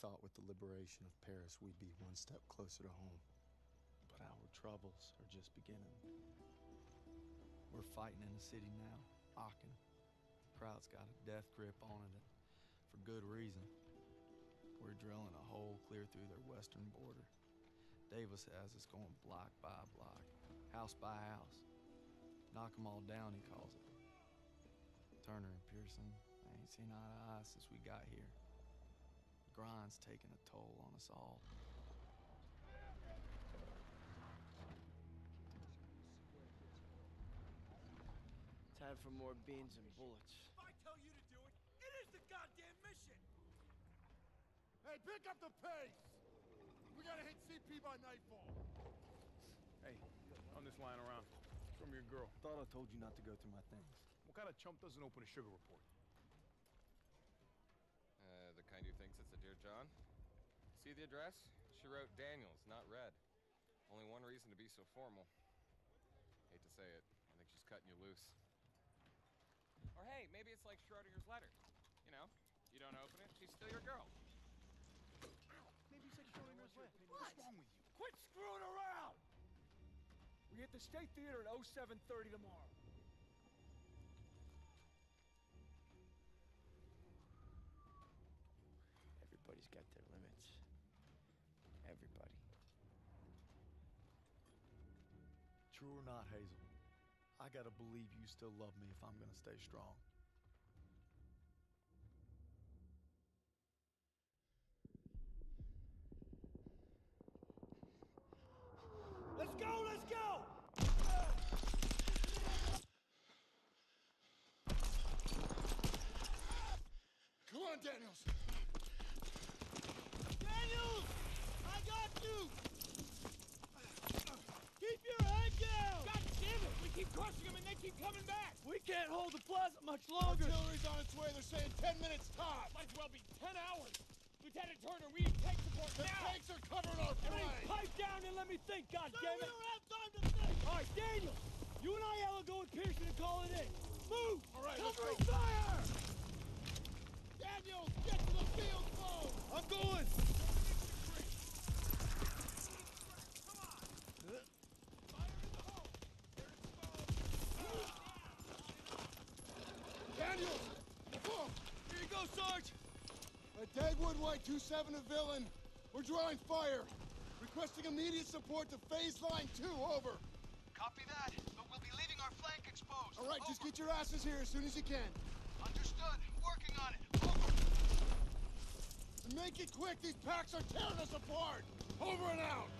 thought with the liberation of Paris we'd be one step closer to home. But our troubles are just beginning. We're fighting in the city now, Aachen. The crowd's got a death grip on it, for good reason. We're drilling a hole clear through their western border. Davis has us going block by block, house by house. Knock 'em all down, he calls it. Turner and Pierson, I ain't seen eye to eye since we got here. Grind's taking a toll on us all. Time for more beans and bullets. If I tell you to do it, it is the goddamn mission! Hey, pick up the pace! We gotta hit CP by nightfall. Hey, on this line around. From your girl. Thought I told you not to go through my things. What kind of chump doesn't open a sugar report? Uh, the kind who thinks it's a Dear John? See the address? She wrote Daniels, not Red. Only one reason to be so formal. Hate to say it, I think she's cutting you loose. Or hey, maybe it's like Schrodinger's letter. You know, you don't open it, she's still your girl. Maybe you said Schrodinger's letter. What's wrong with you? Quit screwing around! We hit the State Theater at 0730 tomorrow. True or not, Hazel, I gotta believe you still love me if I'm gonna stay strong. Let's go, let's go! Come on, Daniels! Daniels! I got you! Keep your head down! God damn it! We keep crushing them and they keep coming back! We can't hold the plaza much longer. Artillery's on its way. They're saying 10 minutes top. Might as well be 10 hours! Lieutenant Turner, we need tank support The now! tanks are covering our flank. pipe down and let me think, God Sir, damn we it! don't have time to think! All right, Daniel, you and I will go with Pierson and call it in. Move! All right, let's go. fire! Daniels, get to the field phone! I'm going. Daniels! Whoa! Here you go, Sarge. A White 2-7 a villain. We're drawing fire. Requesting immediate support to phase line 2, over. Copy that, but we'll be leaving our flank exposed. All right, just get your asses here as soon as you can. Understood. Working on it. Over. And make it quick, these packs are tearing us apart! Over and out!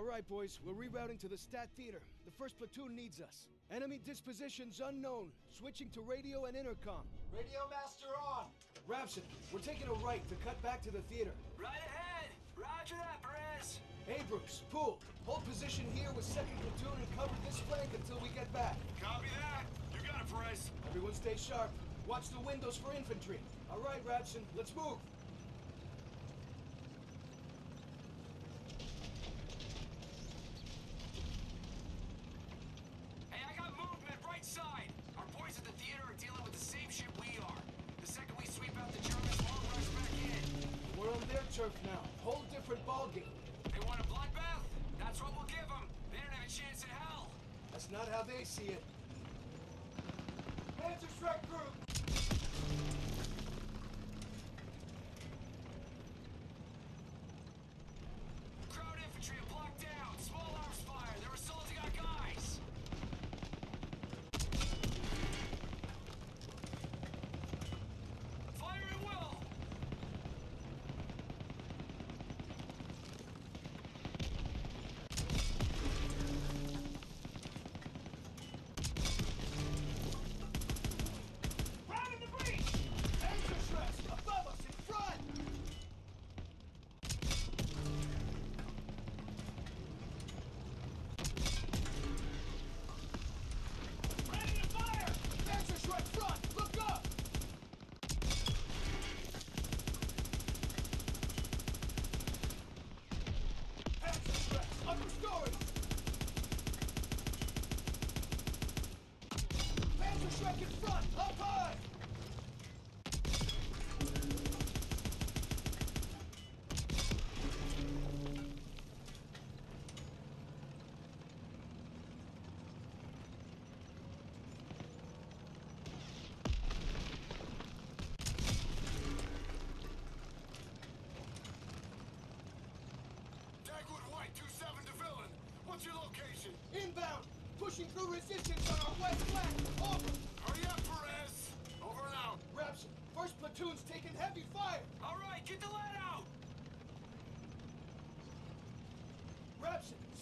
All right, boys, we're rerouting to the State Theater. The first platoon needs us. Enemy dispositions unknown. Switching to radio and intercom. Radio master on! Rapson, we're taking a right to cut back to the theater. Right ahead! Roger that, Perez! Abrams, Poole, hold position here with second platoon and cover this flank until we get back. Copy that! You got it, Perez! Everyone stay sharp. Watch the windows for infantry. All right, Rapson, let's move. Hey, I got movement right side! Our boys at the theater are dealing with the same shit we are. The second we sweep out the Germans, we'll rush back in. We're on their turf now. Whole different ballgame. They want a bloodbath? That's what we'll give them. They don't have a chance in hell. That's not how they see it.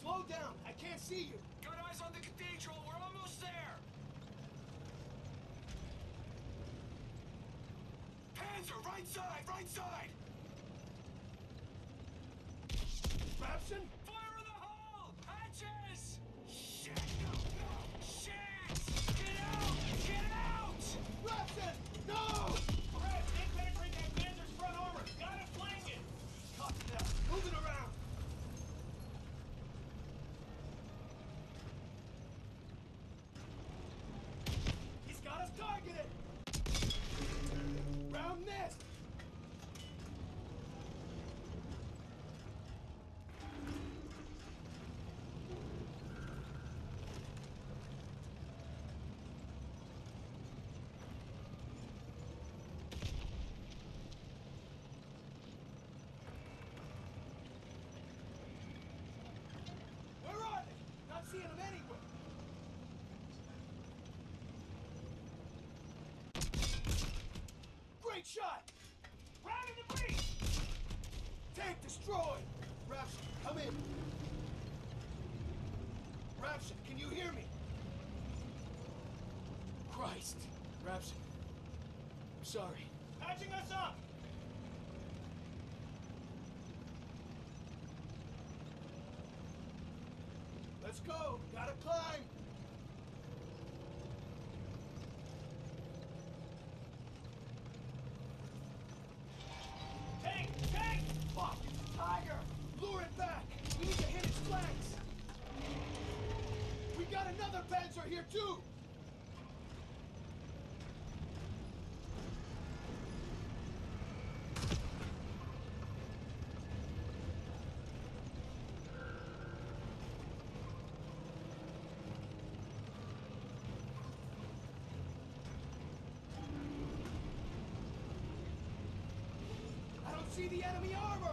Slow down. I can't see you. Got eyes on the cathedral. We're almost there. Panzer, right side, right side. Rapson? Fire in the hole! Hatches! Shit! No, no! Shit! Get out! Get out! Rapson! No! Red, they penetrate that Panzer's front armor. Gotta flank it. Copy that. Moving around. He's got us targeted. Round nest. Where are they? Not seeing them anywhere. Great shot! Round in the breach. Tank destroyed! Rapson, come in. Rapson, can you hear me? Christ. Rapson. I'm sorry. Patching us up. Let's go. Gotta climb. Tank, tank. Fuck, it's a tiger! Lure it back! We need to hit its flanks! We another Panzer here too! I don't see the enemy armor!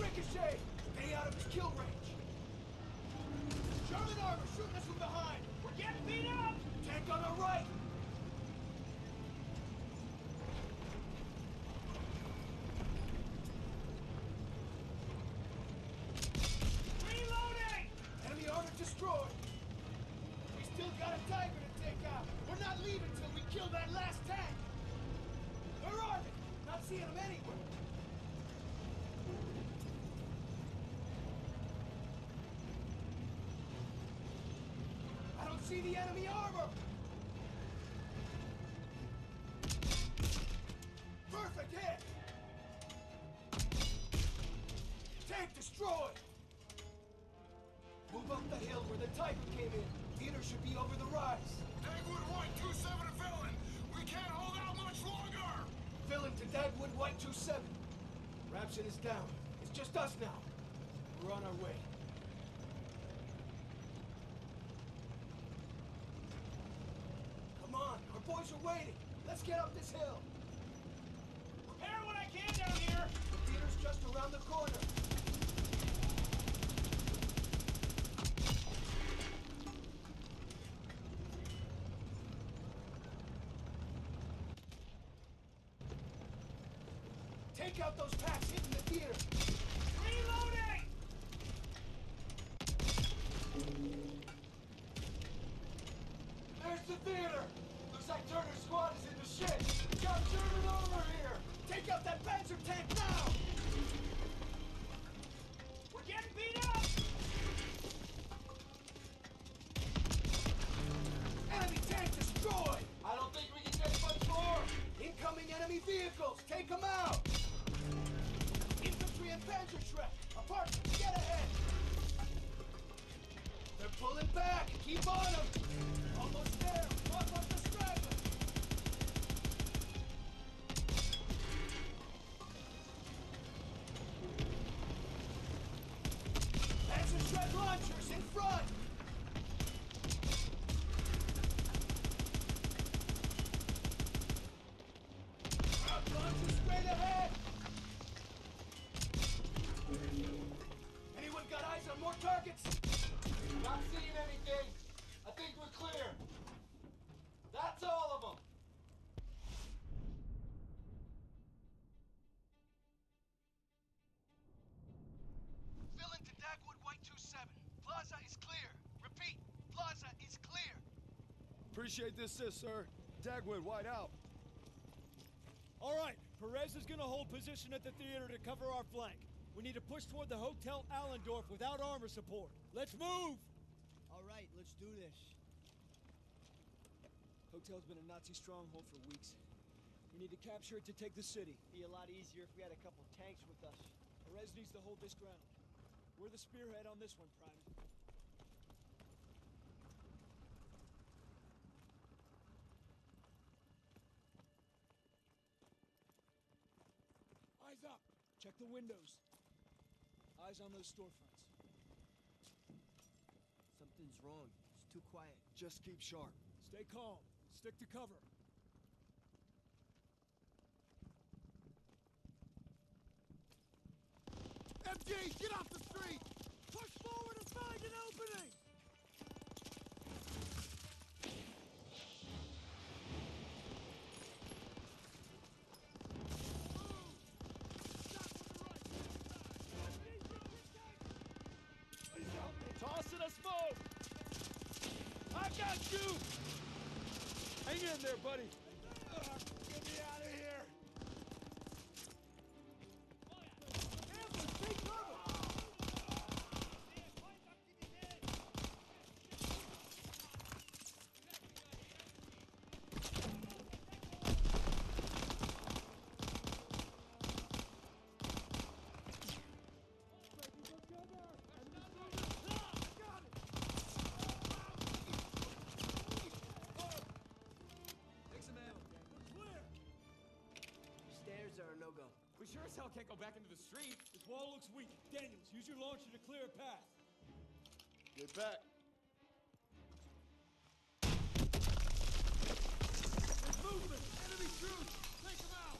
Ricochet! Stay out of his kill range! German armor shooting us from behind! We're getting beat up. Tank on our right! Reloading. Enemy armor destroyed! We still got a tiger to take out! We're not leaving till we kill that last tank! Where are they? Not seeing them anywhere! See the enemy armor! Perfect hit! Tank destroyed! Move up the hill where the Tiger came in. Theater should be over the rise. Dagwood White, 2-7 to villain. We can't hold out much longer. Villain to Dagwood White 2-7. Rapson is down. It's just us now. We're on our way. Come on, our boys are waiting. Let's get up this hill. Repair what I can down here. The theater's just around the corner. Take out those packs hitting the theater. Reloading. There's the theater. Turner's squad is in the shed. Got German over here. Take out that Panzer tank now. We're getting beat up. Enemy tank destroyed. I don't think we can get much more. Incoming enemy vehicles. Take them out. Infantry and Panzerschreck. Apart. Get ahead. They're pulling back. Keep on them. Not seeing anything. I think we're clear. That's all of them. Fill into Dagwood White 27. Plaza is clear. Repeat, Plaza is clear. Appreciate this, sis, sir. Dagwood, White out. All right, Perez is gonna hold position at the theater to cover our flank. We need to push toward the Hotel Allendorf without armor support. Let's move! Right, let's do this. Hotel's been a Nazi stronghold for weeks. We need to capture it to take the city. Be a lot easier if we had a couple tanks with us. Perez needs to hold this ground. We're the spearhead on this one, Private. Eyes up! Check the windows. Eyes on those storefronts. Something's wrong. It's too quiet. Just keep sharp. Stay calm. Stick to cover. MG, get off the street! Push forward and find an opening! Buddy. Stairs no-go. We sure as hell can't go back into the street. This wall looks weak. Daniels, use your launcher to clear a path. Get back. There's movement! Enemy troops! Take them out!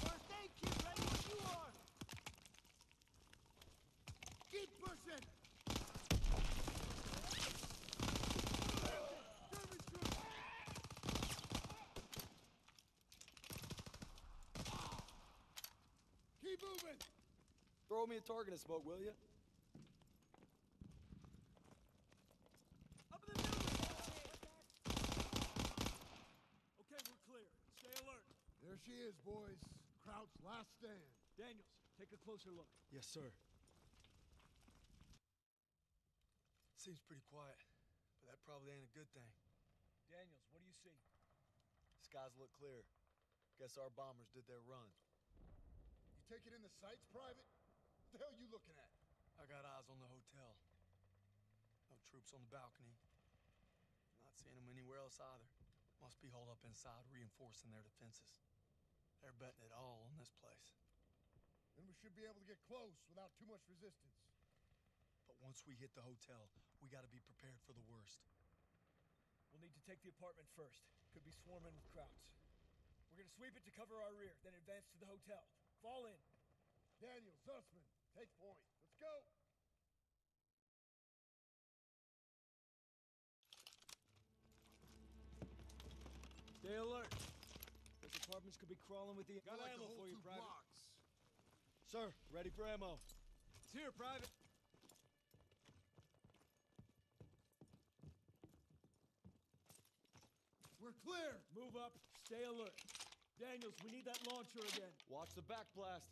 First aid kit ready when you are! Keep pushing! Keep moving! Throw me a target and smoke, will you? Up in the building! Okay, we're clear. Stay alert. There she is, boys. Kraut's last stand. Daniels, take a closer look. Yes, sir. Seems pretty quiet, but that probably ain't a good thing. Daniels, what do you see? Skies look clear. Guess our bombers did their run. You taking in the sights, Private? What the hell you looking at? I got eyes on the hotel. No troops on the balcony. Not seeing them anywhere else either. Must be holed up inside, reinforcing their defenses. They're betting it all on this place. Then we should be able to get close without too much resistance. But once we hit the hotel, we gotta be prepared for the worst. We'll need to take the apartment first. Could be swarming with Krauts. We're gonna sweep it to cover our rear, then advance to the hotel. Fall in. Daniel, Zussman, take point. Let's go! Stay alert. Those apartments could be crawling with the. Got no like ammo for you, Private. blocks. Sir, ready for ammo. It's here, Private. We're clear! Move up. Stay alert. Daniels, we need that launcher again. Watch the back blast.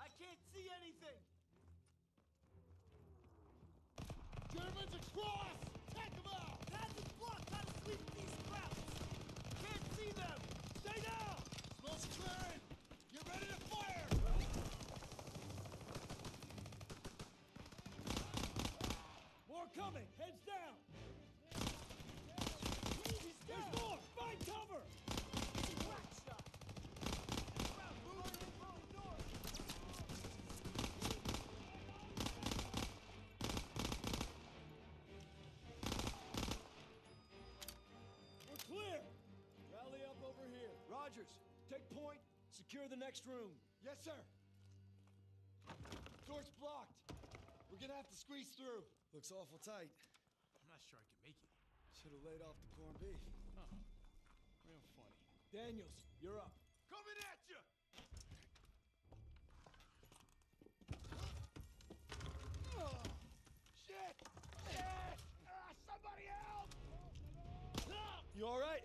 I can't see anything! Germans across! Take them out! Passage blocked! Gotta sweep the next room. Yes, sir. Door's blocked. We're gonna have to squeeze through. Looks awful tight. I'm not sure I can make it. Should have laid off the corned beef. Huh. Real funny. Daniels, you're up. Coming at you! Oh, shit! Shit! Ah, somebody help! You all right?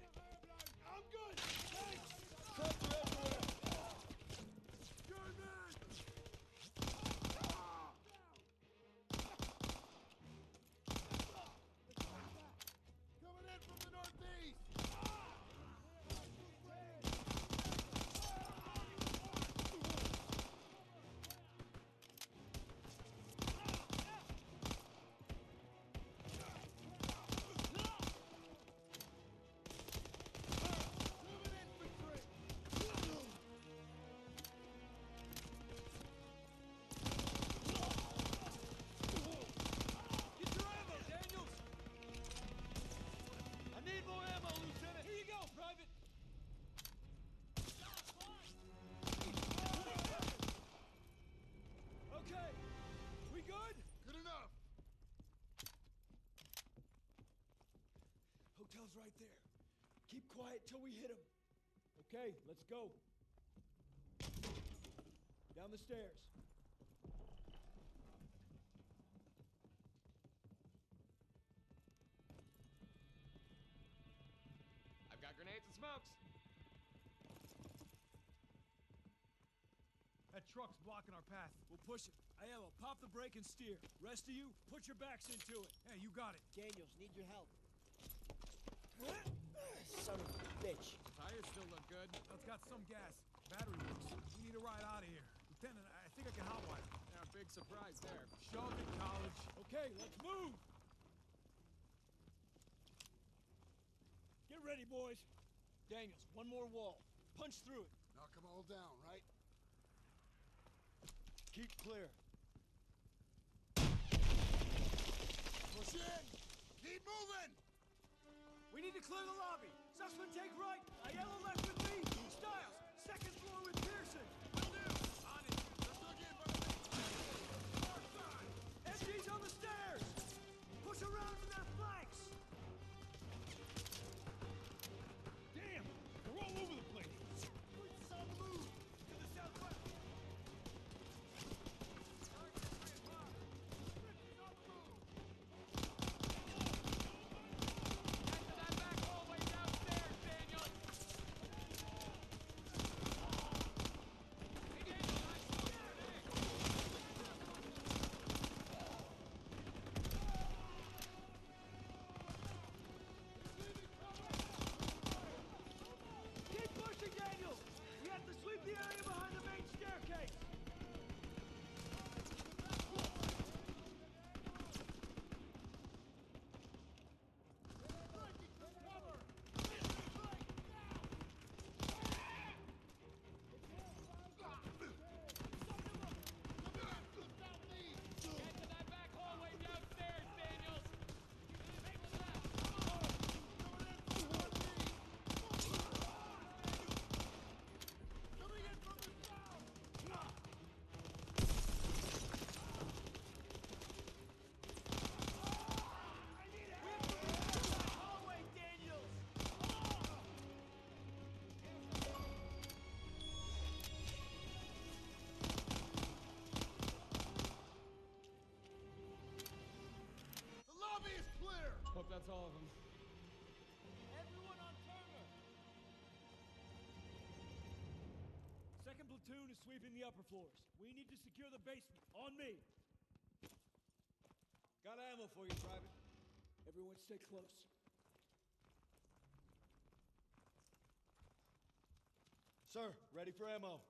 Right there. Keep quiet till we hit him. Okay, let's go. Down the stairs. I've got grenades and smokes. That truck's blocking our path. We'll push it. Aiello, pop the brake and steer. Rest of you, put your backs into it. Hey, you got it. Daniels, need your help. Son of a bitch. Tires still look good. It's got some gas. Battery works. We need a ride out of here. Lieutenant, I think I can hotwire. Yeah, big surprise there. Shove it, college. Okay, let's move. Get ready, boys. Daniels, one more wall. Punch through it. Knock them all down, right? Keep clear. Push in! Keep moving! We need to clear the lobby. Zussman, take right. Aiello left with me. Styles, second floor with Pierson. Hope that's all of them. Everyone on Turner. Second platoon is sweeping the upper floors. We need to secure the basement. On me. Got ammo for you, Private. Everyone stay close. Sir, ready for ammo.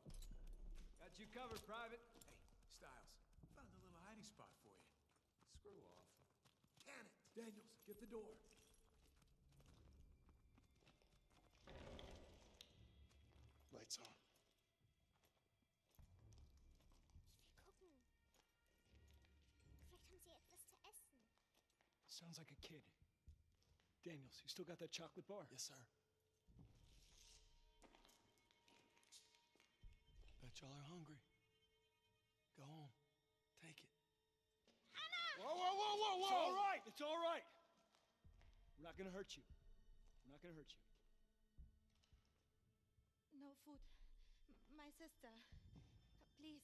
Got you covered, Private. Hey, Styles. Found a little hiding spot for you. Screw off. Can it? Daniels, get the door. Lights on. Wir gucken. Vielleicht haben sie etwas zu essen. Sounds like a kid. Daniels, you still got that chocolate bar? Yes, sir. Bet y'all are hungry. Go home. Take it. Whoa, whoa, whoa, whoa, It's all right. It's all right. We're not gonna hurt you. We're not gonna hurt you. No food. M- my sister. Please.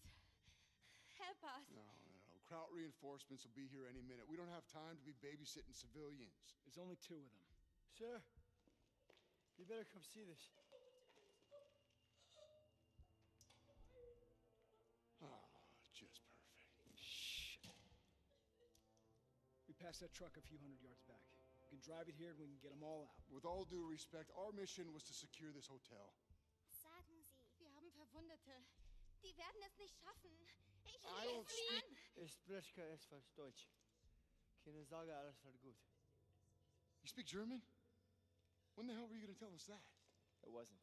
Help us. No, no, no. Kraut reinforcements will be here any minute. We don't have time to be babysitting civilians. There's only two of them. Sir, you better come see this. Ah, just perfect. Shh. We passed that truck a few hundred yards back. We can drive it here and we can get them all out. With all due respect, our mission was to secure this hotel. Sagen Sie. Wir haben Verwundete. Die werden es nicht schaffen. Ich I don't lese Sie an. Ich spreche etwas Deutsch. Keine Sorge, alles wird gut. You speak German? When the hell were you going to tell us that? It wasn't.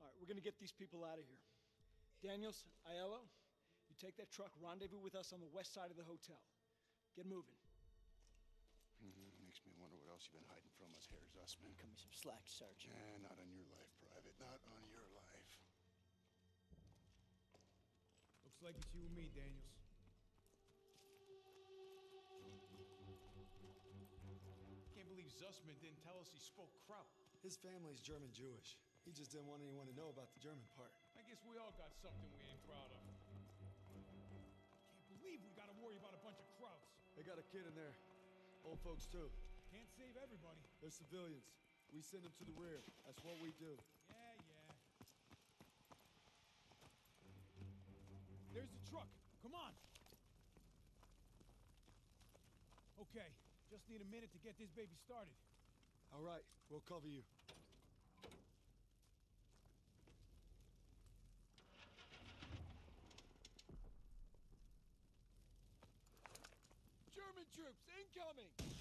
All right, we're gonna get these people out of here. Daniels, Aiello, you take that truck, rendezvous with us on the west side of the hotel. Get moving. Mhm, Makes me wonder what else you've been hiding from us, Herr Zussman. Cut me some slack, Sergeant. Nah, not on your life, Private. Not on your life. Looks like it's you and me, Daniels. Can't believe Zussman didn't tell us he spoke Kraut. His family's German Jewish. He just didn't want anyone to know about the German part. I guess we all got something we ain't proud of. Can't believe we gotta worry about a bunch of Krauts. They got a kid in there. Old folks, too. Can't save everybody. They're civilians. We send them to the rear. That's what we do. Yeah, yeah. There's the truck. Come on. Okay, just need a minute to get this baby started. All right, we'll cover you. German troops incoming!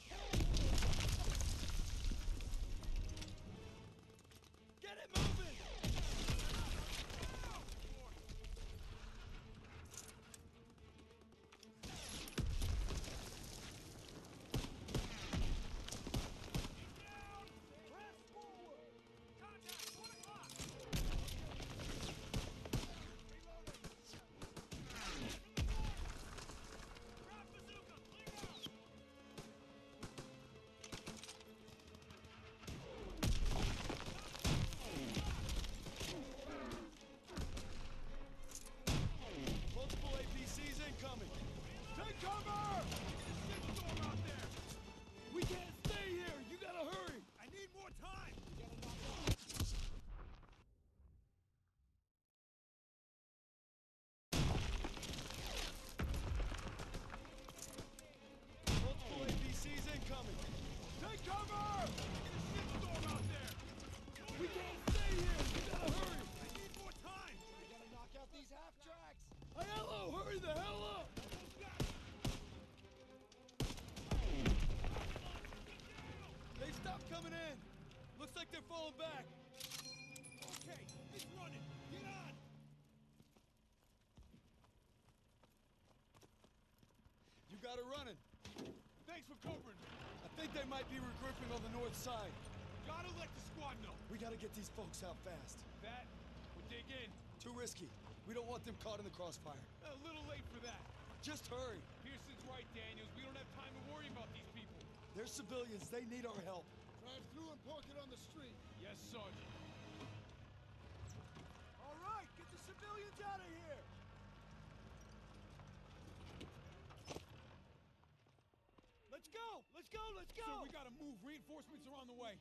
They're falling back. Okay, it's running! Get on! You got it running. Thanks for covering me. I think they might be regrouping on the north side. Gotta let the squad know. We gotta get these folks out fast. That, we'll dig in. Too risky. We don't want them caught in the crossfire. A little late for that. Just hurry. Pierson's right, Daniels. We don't have time to worry about these people. They're civilians. They need our help. Drive through and park it on the street. Yes, Sergeant. All right, get the civilians out of here! Let's go! Let's go! Let's go! So we gotta move. Reinforcements are on the way.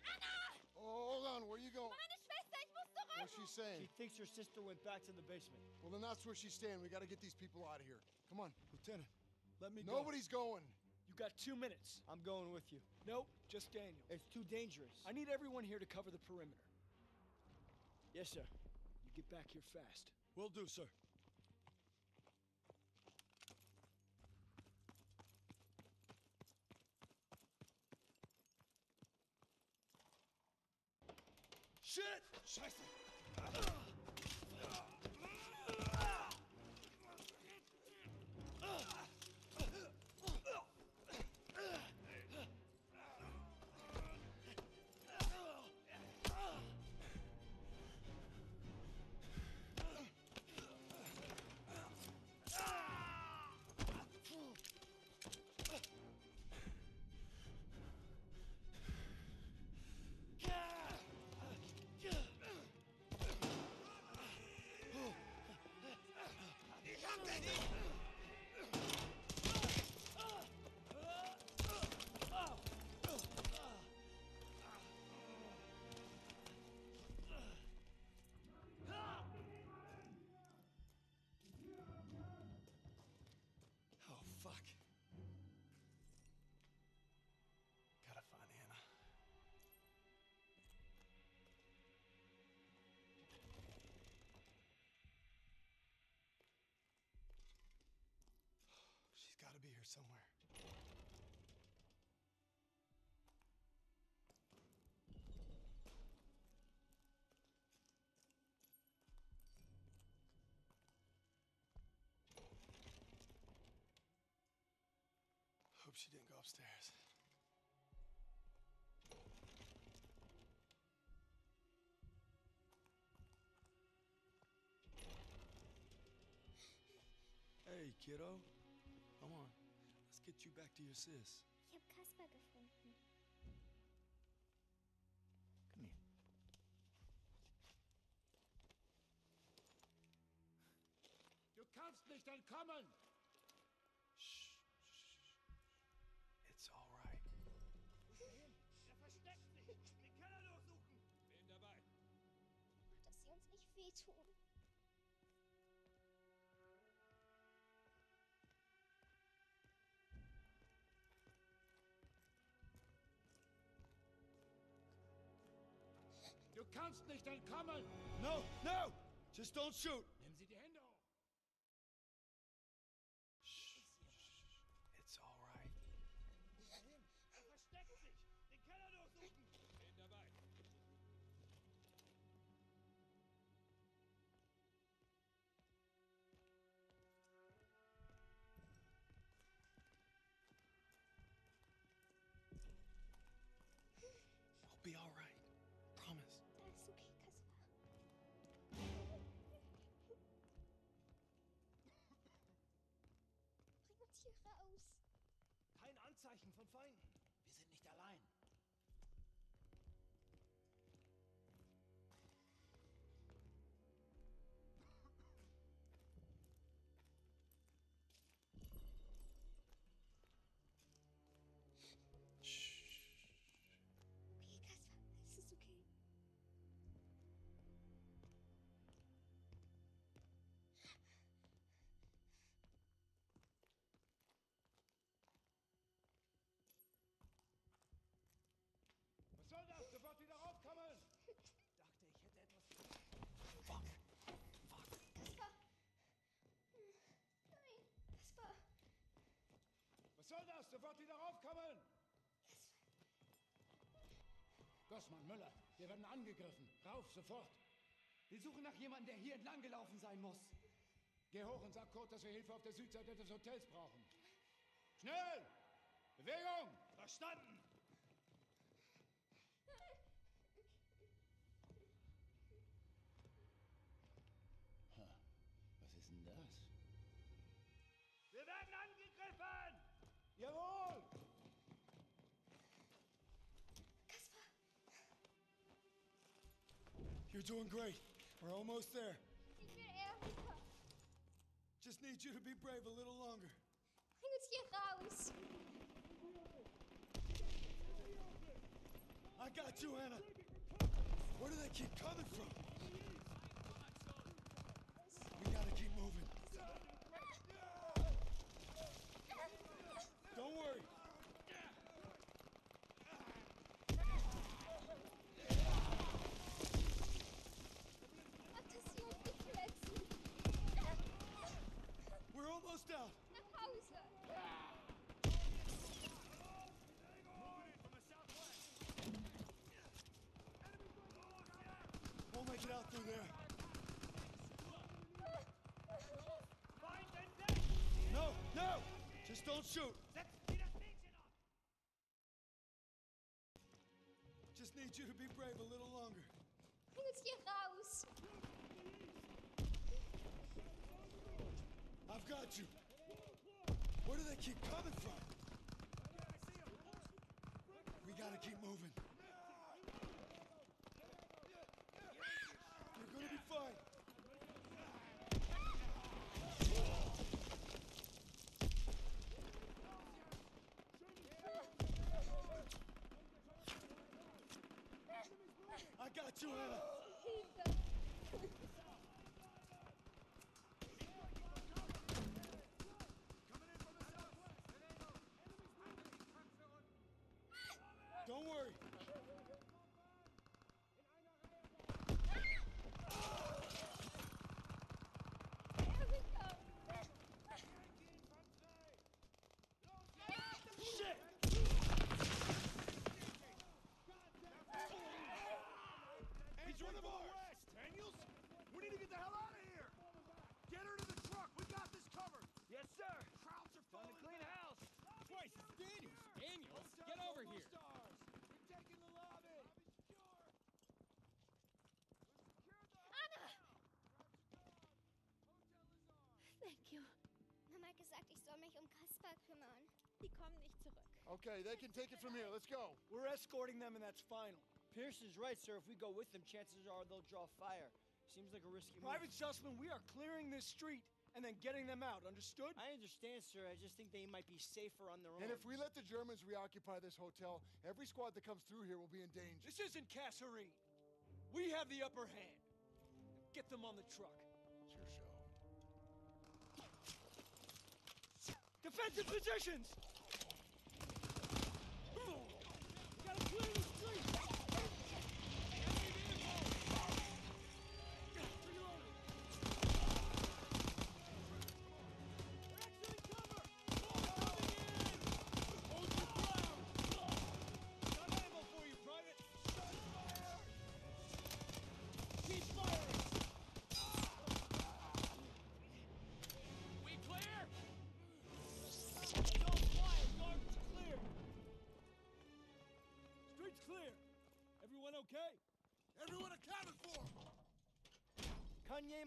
Anna! Oh, hold on. Where are you going? Meine Schwester, ich muss zurück! What's she saying? She thinks her sister went back to the basement. Well, then that's where she's staying. We got to get these people out of here. Come on. Lieutenant, let me go. Nobody's going. You got two minutes. I'm going with you. Nope, just Daniel. It's too dangerous. I need everyone here to cover the perimeter. Yes, sir. You get back here fast. Will do, sir. Shit! Scheiße! Ah. Somewhere. Hope she didn't go upstairs. Hey, kiddo. Get you back to your sis. Ich habe Kasper gefunden. Come here. Du kannst nicht entkommen! Shh. shh. It's all right. Er versteckt sich! Den Keller durchsuchen! Bin dabei. Dass sie uns nicht wehtun. Du kannst nicht entkommen! No, no! Just don't shoot! Nimm sie die hier raus. Kein Anzeichen von Feinden. Was soll das? Sofort wieder raufkommen! Gossmann, Müller, wir werden angegriffen. Rauf, sofort! Wir suchen nach jemandem, der hier entlang gelaufen sein muss. Geh hoch und sag Kurt, dass wir Hilfe auf der Südseite des Hotels brauchen. Schnell! Bewegung! Verstanden! You're doing great. We're almost there. Ich. Just need you to be brave a little longer. Bring uns hier raus. I got you, Anna. Where do they keep coming from? We gotta keep moving. Don't worry. Hat es sie uns nicht verletzen. We're almost out. Nach Hause. We'll make it out through there. No, no! Just don't shoot. Setzt Sie das Mädchen ab! Just need you to be brave a little longer. Uns hier raus. I've got you. Where do they keep coming from? We gotta keep moving. You're gonna be fine. I got you, Anna. Hilfe. Don't worry. Die kommen nicht zurück. Okay, they can take it from here. Let's go. We're escorting them, and that's final. Pierce is right, sir. If we go with them, chances are they'll draw fire. Seems like a risky move. Private Zussman, we are clearing this street and then getting them out. Understood? I understand, sir. I just think they might be safer on their own. And if we let the Germans reoccupy this hotel, every squad that comes through here will be in danger. This isn't Kasserine. We have the upper hand. Get them on the truck. Defensive positions!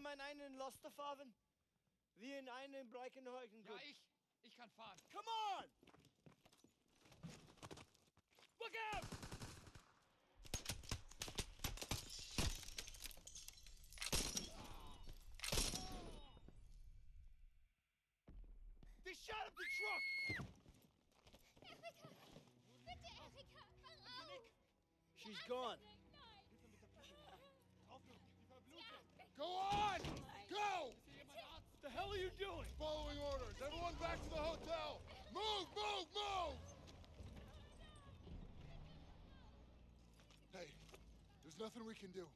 Jemand einen Laster fahren? Wie in einem Breckenhäusen. Ja, ich. Ich kann fahren. Come on! Look out! Nothing we can do.